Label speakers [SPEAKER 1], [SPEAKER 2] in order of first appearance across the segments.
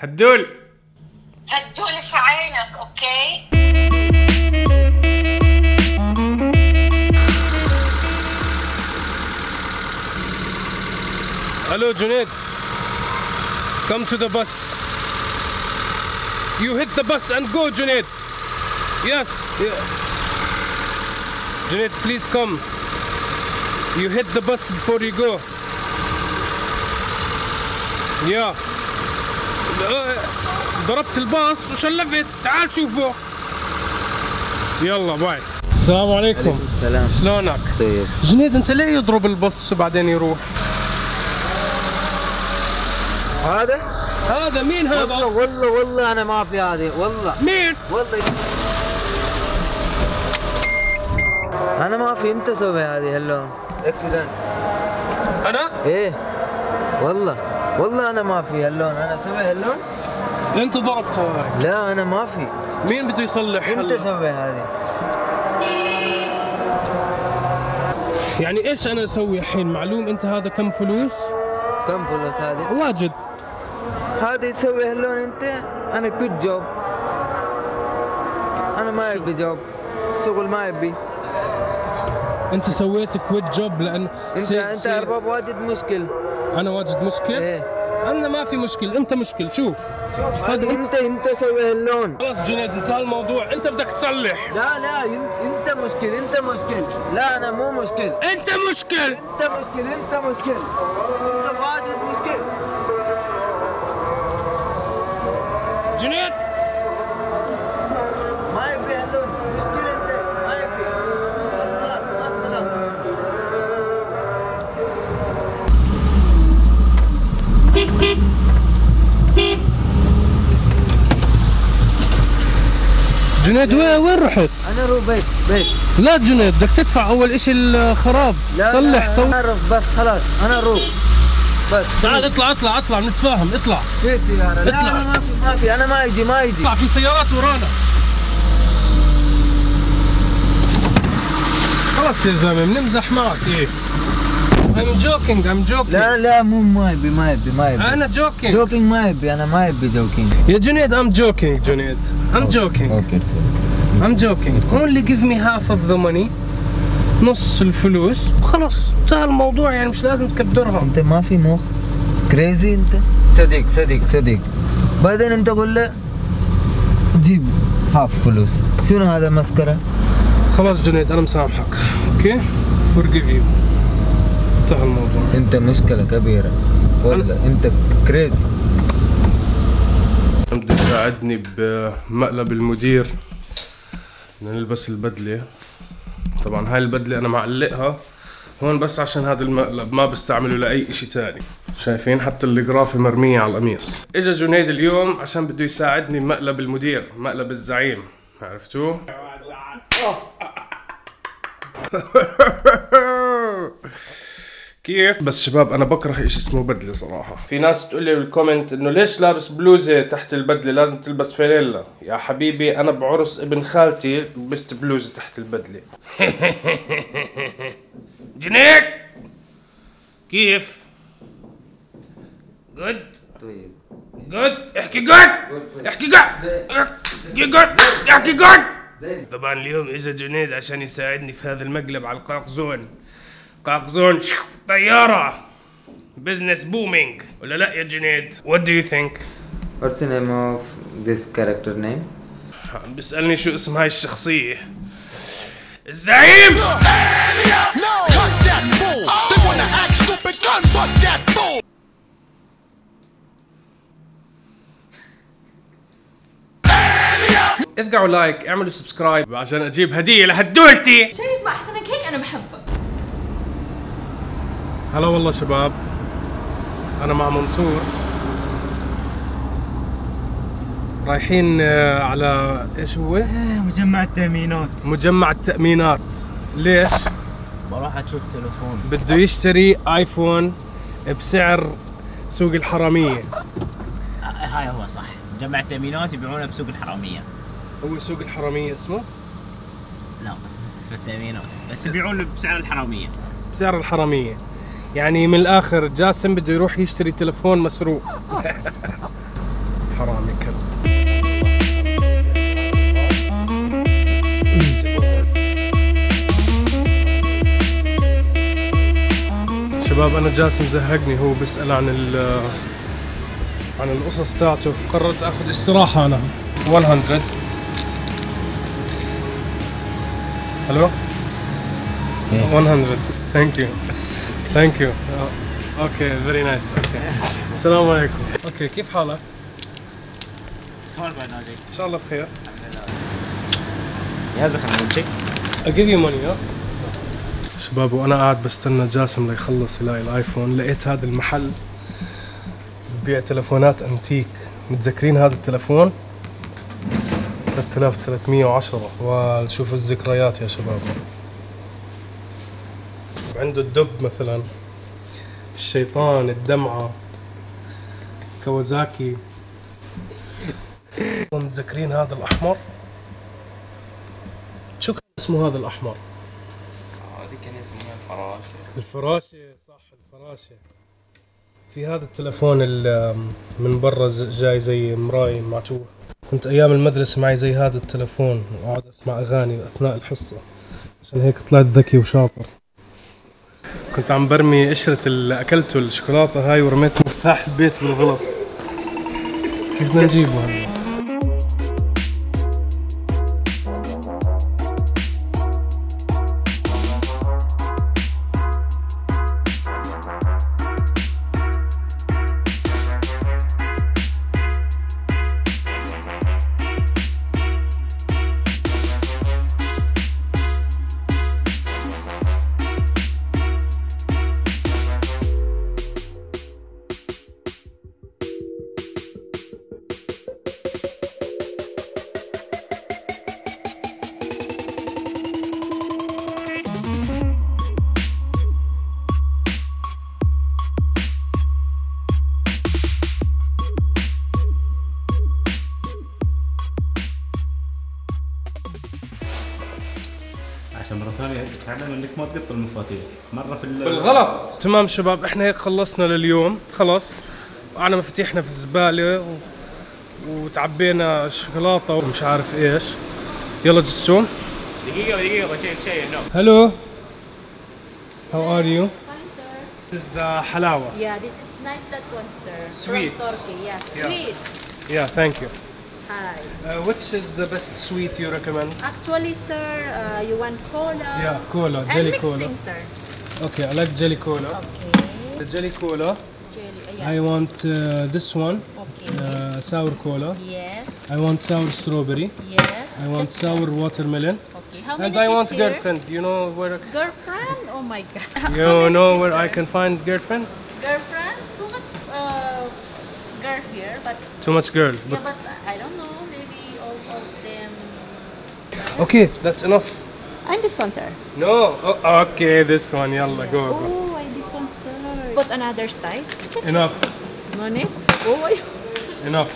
[SPEAKER 1] هدول
[SPEAKER 2] هدول في عينك اوكي
[SPEAKER 1] Hello, Junaid. Come to the bus. You hit the bus and go, Junaid. Yes. Yeah. Junaid, please come. You hit the bus before you go. Yeah. ضربت الباص وشلفت. تعال شوفه يلا باي. السلام عليكم.
[SPEAKER 3] سلام
[SPEAKER 1] شلونك؟
[SPEAKER 3] طيب.
[SPEAKER 1] جنيد انت ليه يضرب الباص وبعدين يروح؟
[SPEAKER 3] هذا؟
[SPEAKER 1] هذا مين
[SPEAKER 3] والله
[SPEAKER 1] هذا؟
[SPEAKER 3] والله والله أنا ما في هذه. والله.
[SPEAKER 1] مين؟
[SPEAKER 3] والله. أنا ما في أنت سوي هذه هاللون. accident
[SPEAKER 1] أنا؟
[SPEAKER 3] إيه. والله. والله أنا ما في هاللون. أنا سوي هاللون؟
[SPEAKER 1] أنت ضربته
[SPEAKER 3] لا أنا ما في.
[SPEAKER 1] مين بده يصلح أنت؟
[SPEAKER 3] سوي هذه.
[SPEAKER 1] يعني إيش أنا أسوي الحين؟ معلوم أنت هذا كم فلوس؟
[SPEAKER 3] كم فلوس هذه؟
[SPEAKER 1] واجد.
[SPEAKER 3] هذه تسوي هاللون أنت؟ أنا quit job. أنا ما يبي job. الشغل ما يبي.
[SPEAKER 1] أنت سويت quit job لأن
[SPEAKER 3] انت
[SPEAKER 1] سي- أنت
[SPEAKER 3] أرباب واجد مشكل.
[SPEAKER 1] أنا واجد مشكل؟
[SPEAKER 3] إيه.
[SPEAKER 1] أنا ما في مشكل أنت مشكل شوف.
[SPEAKER 3] انت أنت سوي هاللون.
[SPEAKER 1] خلاص جنيد انتهى الموضوع. أنت بدك تصلح.
[SPEAKER 3] لا لا انت أنت مشكل أنت مشكل. لا أنا مو مشكل.
[SPEAKER 1] أنت مشكل!
[SPEAKER 3] أنت مشكل أنت مشكل.
[SPEAKER 1] جنيد وين وين رحت؟
[SPEAKER 3] أنا روح بيت بيت.
[SPEAKER 1] لا جنيد بدك تدفع أول إشي الخراب.
[SPEAKER 3] لا
[SPEAKER 1] صلح
[SPEAKER 3] لا
[SPEAKER 1] سوي
[SPEAKER 3] أعرف بس خلاص أنا روح. بس.
[SPEAKER 1] تعال اطلع اطلع اطلع بنتفاهم اطلع.
[SPEAKER 3] في سيارة. لا
[SPEAKER 1] اطلع.
[SPEAKER 3] أنا ما في ما في أنا ما يجي ما يجي.
[SPEAKER 1] اطلع في سيارات ورانا. خلاص يا زلمة بنمزح معك إيه. I'm joking I'm joking.
[SPEAKER 3] لا لا مو ما يبي ما يبي ما يبي
[SPEAKER 1] أنا joking.
[SPEAKER 3] joking ما يبي أنا ما يبي joking
[SPEAKER 1] يا جنيد I'm joking جنيد. I'm joking.
[SPEAKER 3] okay
[SPEAKER 1] I'm joking. only give me half of the money. نص الفلوس. وخلص انتهى الموضوع يعني مش لازم تكبرها.
[SPEAKER 3] أنت ما في مخ. crazy أنت. صديق صديق. صديق. بعدين أنت قول له جيب half فلوس. شنو هذا مسكرة؟
[SPEAKER 1] خلاص جنيد أنا مسامحك. Okay؟ Forgive you. انتهى الموضوع.
[SPEAKER 3] انت مشكلة كبيرة. والله انت كريزي
[SPEAKER 1] بده يساعدني بمقلب المدير. بدنا نلبس البدلة. طبعا هاي البدلة أنا معلقها هون بس عشان هذا المقلب ما بستعمله لأي إشي تاني. شايفين؟ حتى الجرافة مرمية على القميص. إجا جنيد اليوم عشان بده يساعدني بمقلب المدير مقلب الزعيم. عرفتوه كيف؟ بس شباب أنا بكره إشي اسمه بدلة صراحة. في ناس بتقول لي بال comment إنه ليش لابس بلوزة تحت البدلة؟ لازم تلبس فانيلا. يا حبيبي أنا بعرس ابن خالتي لبست بلوزة تحت البدلة. جنيد! كيف؟ good
[SPEAKER 3] طيب.
[SPEAKER 1] good احكي good احكي good احكي good احكي good طبعا اليوم اجى جنيد عشان يساعدني في هذا المقلب على القاقزون. قاقزون طيارة. business booming ولا لا يا جنيد؟ What do you think
[SPEAKER 3] What's the name of this character name?
[SPEAKER 1] عم بيسألني شو اسم هاي الشخصية. الزعيم! افقعوا like اعملوا subscribe عشان أجيب هدية لهدولتي.
[SPEAKER 4] شايف ما أحسن كيك أنا بحبه.
[SPEAKER 1] هلا والله شباب. أنا مع منصور. رايحين آه، على إيش هو؟
[SPEAKER 5] مجمع التأمينات.
[SPEAKER 1] مجمع التأمينات. ليش؟
[SPEAKER 5] بروح أشوف تليفون.
[SPEAKER 1] بده يشتري آيفون بسعر سوق الحرامية.
[SPEAKER 5] هاي هو صح. مجمع التأمينات يبيعونه بسوق الحرامية.
[SPEAKER 1] هو سوق الحرامية اسمه؟
[SPEAKER 5] لا اسمه التأمينات. بس يبيعونه بسعر الحرامية.
[SPEAKER 1] بسعر الحرامية. يعني من الآخر جاسم بده يروح يشتري تلفون مسروق. حرام الكلب شباب أنا جاسم زهقني هو بيسأل عن ال عن القصص تاعته. فقررت آخذ استراحة أنا. 100 ألو 100 thank you thank you okay very nice okay السلام عليكم okay كيف حالك؟ إن شاء الله بخير.
[SPEAKER 5] يا زلمه نمشي
[SPEAKER 1] I'll give you money شباب وأنا قاعد بستنى جاسم ليخلص يلاقي الآيفون. لقيت هذا المحل. ببيع تلفونات أنتيك. متذكرين هذا التلفون؟ 3310 وشوفوا الذكريات يا شباب. عنده الدب مثلا الشيطان الدمعة كوازاكي. متذكرين هذا الأحمر؟ شو كان اسمه هذا الأحمر؟
[SPEAKER 5] هذه كان يسمونها الفراش
[SPEAKER 1] الفراشة صح الفراشة. في هذا التلفون اللي من برا جاي زي مراي معتوه. كنت أيام المدرسة معي زي هذا التلفون وأقعد أسمع أغاني أثناء الحصة. عشان هيك طلعت ذكي وشاطر. كنت عم برمي قشرة اللي اكلته الشوكولاتة هاي ورميت مفتاح البيت بالغلط. كيف بدنا نجيبه هلا؟
[SPEAKER 5] إنك ما تقط المفاتيح مرة في ال-
[SPEAKER 1] بالغلط تمام شباب إحنا هيك خلصنا لليوم خلص وقعنا مفاتيحنا في الزبالة و... وتعبينا شوكولاتة ومش عارف إيش يلا جسوم
[SPEAKER 5] دقيقة دقيقة بشيك شيء
[SPEAKER 1] How are you?
[SPEAKER 4] Fine, sir.
[SPEAKER 1] This is the حلاوة
[SPEAKER 4] Yeah, this is nice that one, sir.
[SPEAKER 1] Sweets.
[SPEAKER 4] From Turkey, yes.
[SPEAKER 1] Yeah.
[SPEAKER 4] Sweets.
[SPEAKER 1] Yeah thank you
[SPEAKER 4] Hi.
[SPEAKER 1] uh, Which is the best sweet you recommend?
[SPEAKER 4] Actually, sir, uh, you want cola?
[SPEAKER 1] Yeah cola
[SPEAKER 4] And
[SPEAKER 1] jelly
[SPEAKER 4] mixing,
[SPEAKER 1] cola
[SPEAKER 4] sir.
[SPEAKER 1] Okay I like jelly cola
[SPEAKER 4] Okay.
[SPEAKER 1] The jelly cola
[SPEAKER 4] Jelly. uh, yeah.
[SPEAKER 1] I want uh, this one
[SPEAKER 4] Okay.
[SPEAKER 1] uh, sour cola
[SPEAKER 4] yes.
[SPEAKER 1] I want sour strawberry
[SPEAKER 4] Yes.
[SPEAKER 1] I want
[SPEAKER 4] Just
[SPEAKER 1] sour watermelon
[SPEAKER 4] Okay. How
[SPEAKER 1] and I want
[SPEAKER 4] here?
[SPEAKER 1] girlfriend you know where
[SPEAKER 4] Girlfriend? Oh my god.
[SPEAKER 1] You know where I can find girlfriend?
[SPEAKER 4] Girlfriend? Too much uh, girl here, but
[SPEAKER 1] Too much girl.
[SPEAKER 4] yeah,
[SPEAKER 1] But
[SPEAKER 4] but I don't know. Maybe all of them.
[SPEAKER 1] okay, that's enough.
[SPEAKER 4] And this one, sir.
[SPEAKER 1] No. Oh, okay, this one. Yalla, go, go.
[SPEAKER 4] Oh, and this one, sir. But another side.
[SPEAKER 1] Enough.
[SPEAKER 4] Money. Oh, أيوه.
[SPEAKER 1] Enough.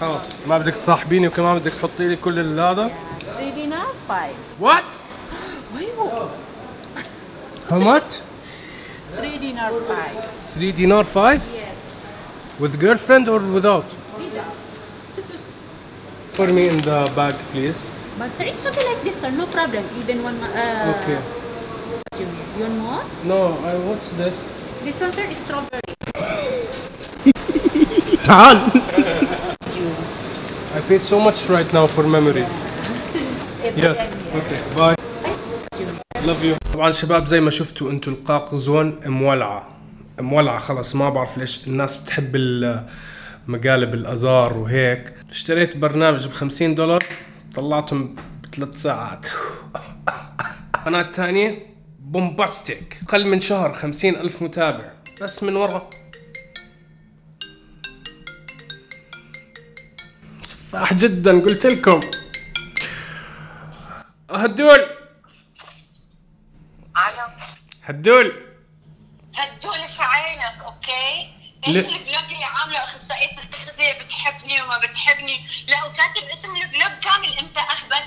[SPEAKER 1] خلاص ما بدك تصاحبيني وكمان بدك تحطي لي كل هذا؟
[SPEAKER 4] three dinar, five.
[SPEAKER 1] What?
[SPEAKER 4] أيوه.
[SPEAKER 1] How much?
[SPEAKER 4] Three dinar, five.
[SPEAKER 1] 3 dinar 5
[SPEAKER 4] Yes.
[SPEAKER 1] with girlfriend or without?
[SPEAKER 4] Without.
[SPEAKER 1] For me in the bag, please.
[SPEAKER 4] But sir, it's okay like this, sir. No problem. Even one. ma- Uh,
[SPEAKER 1] Okay.
[SPEAKER 4] What you mean? You want more?
[SPEAKER 1] No, I what's this?
[SPEAKER 4] This one, sir, is strawberry.
[SPEAKER 5] تعال
[SPEAKER 1] I paid so much right now for memories. Yes. Okay. Bye. Love you. طبعا شباب زي ما شفتوا انتوا القاقزون مولعة مولعة خلص ما بعرف ليش الناس بتحب ال- مقالب الأزار وهيك. اشتريت برنامج ب 50 دولار طلعتهم بثلاث ساعات. قناة تانية بومباستيك أقل من شهر 50 ألف متابع. بس من ورا. سفاح جدا قلت لكم. هدول. هدول.
[SPEAKER 2] هدول. عينك okay.
[SPEAKER 1] إيش
[SPEAKER 2] ال vlog اللي عاملة أخصائية التغذيه بتحبني وما بتحبني. لا وكاتب اسم ال vlog كامل. أنت أهبل.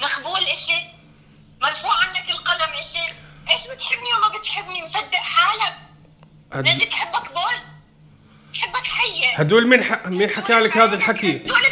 [SPEAKER 2] مخبول إشي؟ مرفوع عنك القلم إشي؟ إيش بتحبني وما بتحبني؟ مصدق حالك.
[SPEAKER 1] هد...
[SPEAKER 2] ليش تحبك بوز تحبك حية.
[SPEAKER 1] هدول مين ح... مين حكى لك هذا الحكي؟
[SPEAKER 2] هدول